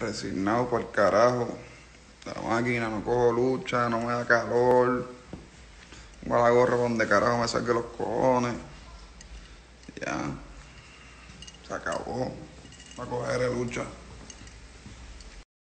Resignado por el carajo. La máquina, no cojo lucha, no me da calor. Pongo la gorra donde carajo me saque los cojones. Ya. Se acabó. Va a coger lucha.